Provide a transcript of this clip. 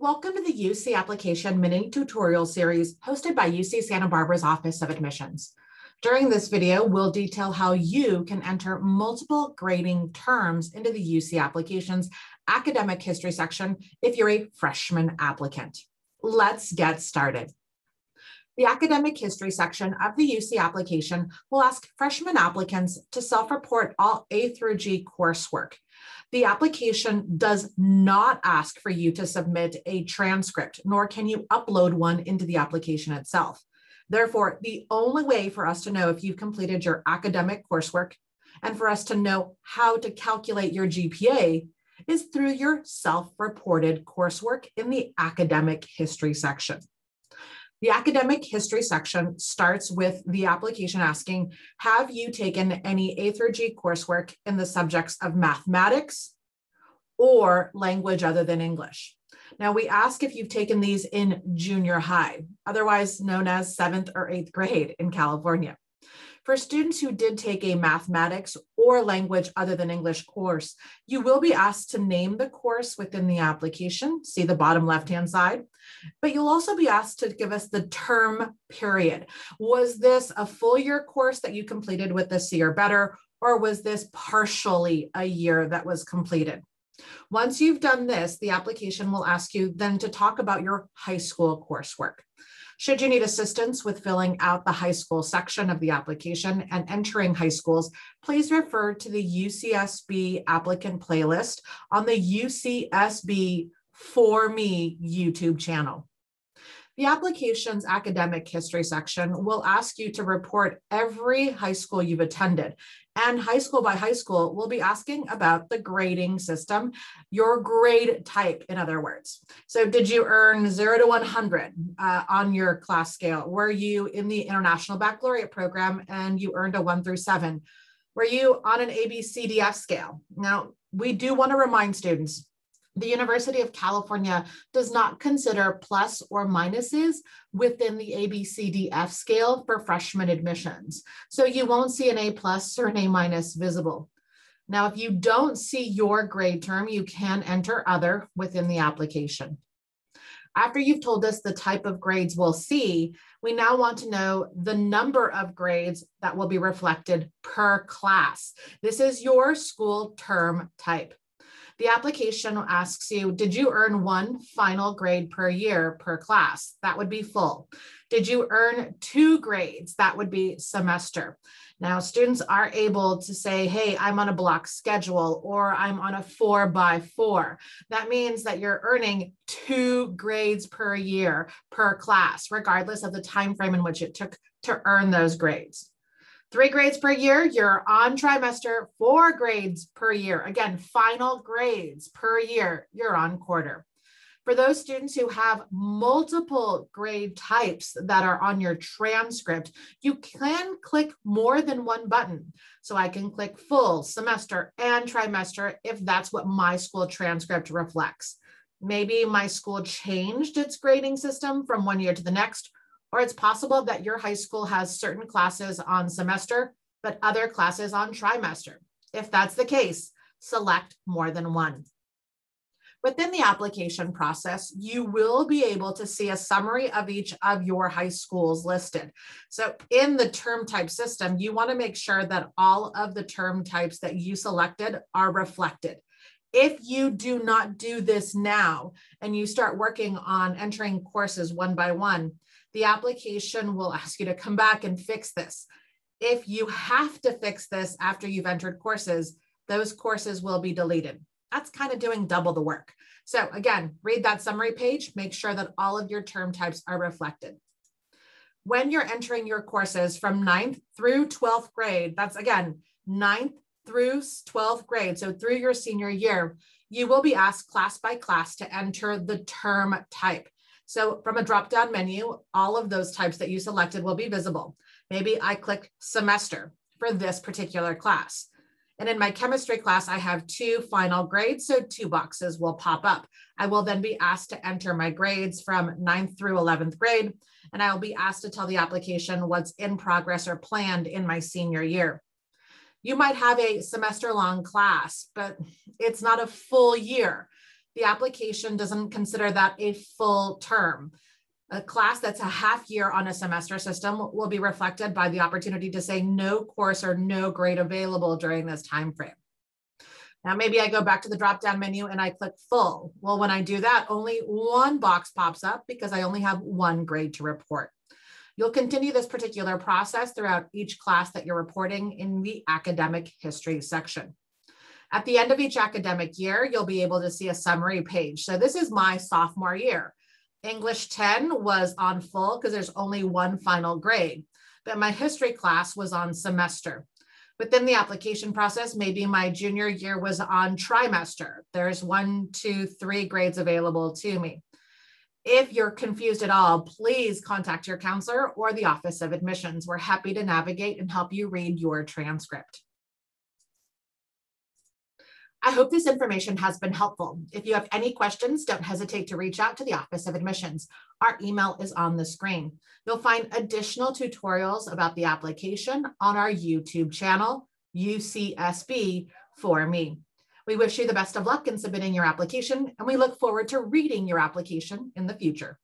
Welcome to the UC Application Mini Tutorial Series hosted by UC Santa Barbara's Office of Admissions. During this video, we'll detail how you can enter multiple grading terms into the UC Application's Academic History section if you're a freshman applicant. Let's get started. The Academic History section of the UC application will ask freshman applicants to self-report all A through G coursework the application does not ask for you to submit a transcript, nor can you upload one into the application itself. Therefore, the only way for us to know if you've completed your academic coursework and for us to know how to calculate your GPA is through your self-reported coursework in the academic history section. The academic history section starts with the application asking, have you taken any A through G coursework in the subjects of mathematics or language other than English? Now we ask if you've taken these in junior high, otherwise known as seventh or eighth grade in California. For students who did take a mathematics or language other than English course, you will be asked to name the course within the application, see the bottom left-hand side, but you'll also be asked to give us the term period. Was this a full year course that you completed with the C or better, or was this partially a year that was completed? Once you've done this, the application will ask you then to talk about your high school coursework. Should you need assistance with filling out the high school section of the application and entering high schools, please refer to the UCSB applicant playlist on the UCSB For Me YouTube channel. The application's academic history section will ask you to report every high school you've attended. And high school by high school, we'll be asking about the grading system, your grade type, in other words. So, did you earn zero to 100 uh, on your class scale? Were you in the International Baccalaureate program and you earned a one through seven? Were you on an ABCDF scale? Now, we do want to remind students the University of California does not consider plus or minuses within the ABCDF scale for freshman admissions. So you won't see an A plus or an A minus visible. Now, if you don't see your grade term, you can enter other within the application. After you've told us the type of grades we'll see, we now want to know the number of grades that will be reflected per class. This is your school term type. The application asks you, did you earn one final grade per year per class? That would be full. Did you earn two grades? That would be semester. Now, students are able to say, hey, I'm on a block schedule or I'm on a four by four. That means that you're earning two grades per year per class, regardless of the time frame in which it took to earn those grades. Three grades per year, you're on trimester, four grades per year. Again, final grades per year, you're on quarter. For those students who have multiple grade types that are on your transcript, you can click more than one button. So I can click full, semester, and trimester if that's what my school transcript reflects. Maybe my school changed its grading system from one year to the next, or it's possible that your high school has certain classes on semester, but other classes on trimester. If that's the case, select more than one. Within the application process, you will be able to see a summary of each of your high schools listed. So in the term type system, you wanna make sure that all of the term types that you selected are reflected. If you do not do this now and you start working on entering courses one by one, the application will ask you to come back and fix this. If you have to fix this after you've entered courses, those courses will be deleted. That's kind of doing double the work. So again, read that summary page, make sure that all of your term types are reflected. When you're entering your courses from 9th through 12th grade, that's again, 9th through 12th grade, so through your senior year, you will be asked class by class to enter the term type. So from a drop-down menu, all of those types that you selected will be visible. Maybe I click semester for this particular class. And in my chemistry class, I have two final grades, so two boxes will pop up. I will then be asked to enter my grades from 9th through 11th grade, and I will be asked to tell the application what's in progress or planned in my senior year. You might have a semester long class, but it's not a full year the application doesn't consider that a full term. A class that's a half year on a semester system will be reflected by the opportunity to say no course or no grade available during this time frame. Now, maybe I go back to the drop down menu and I click full. Well, when I do that, only one box pops up because I only have one grade to report. You'll continue this particular process throughout each class that you're reporting in the academic history section. At the end of each academic year, you'll be able to see a summary page. So this is my sophomore year. English 10 was on full because there's only one final grade, but my history class was on semester. Within the application process, maybe my junior year was on trimester. There's one, two, three grades available to me. If you're confused at all, please contact your counselor or the Office of Admissions. We're happy to navigate and help you read your transcript. I hope this information has been helpful. If you have any questions, don't hesitate to reach out to the Office of Admissions. Our email is on the screen. You'll find additional tutorials about the application on our YouTube channel, UCSB for me. We wish you the best of luck in submitting your application, and we look forward to reading your application in the future.